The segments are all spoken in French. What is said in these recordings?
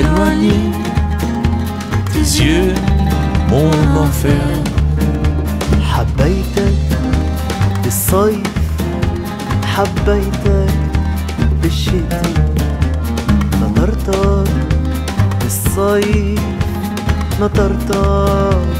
éloigné, tes yeux, mon enfer. حبيتك بالصيف حبيتك بالشتاء نطرتك بالصيف نطرتك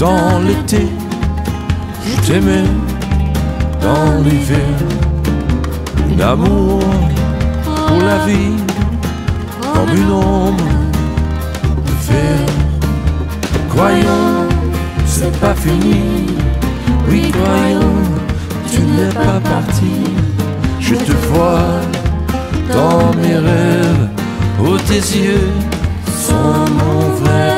dans l'été, je t'aimais dans l'hiver. Un amour pour la vie, comme une ombre de fer. Croyons, c'est pas fini. Oui, croyons, tu n'es pas parti. Je te vois dans mes rêves, oh tes yeux sont mon vrai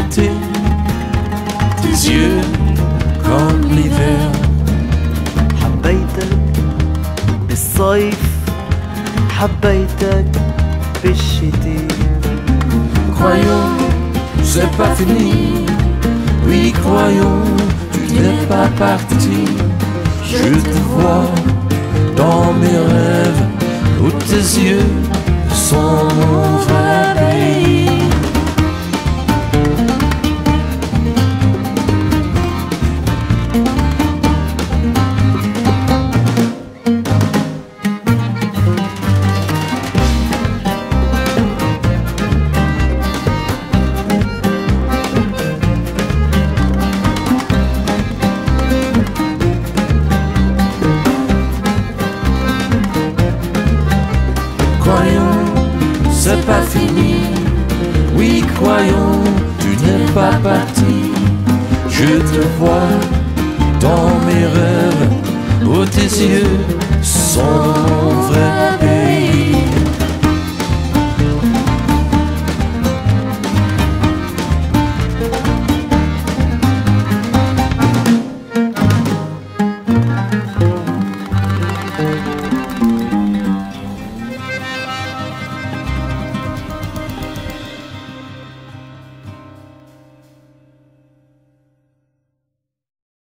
l'été, tes yeux comme l'hiver. حبيتك بالصيف حبيتك بالشتاء Croyons, c'est pas fini. Oui, croyons, tu n'es pas parti. Je te vois dans mes rêves, où tes yeux sont mon pas fini. Oui, croyons, tu n'es pas parti. Je te vois dans mes rêves, où tes yeux sont mon vrai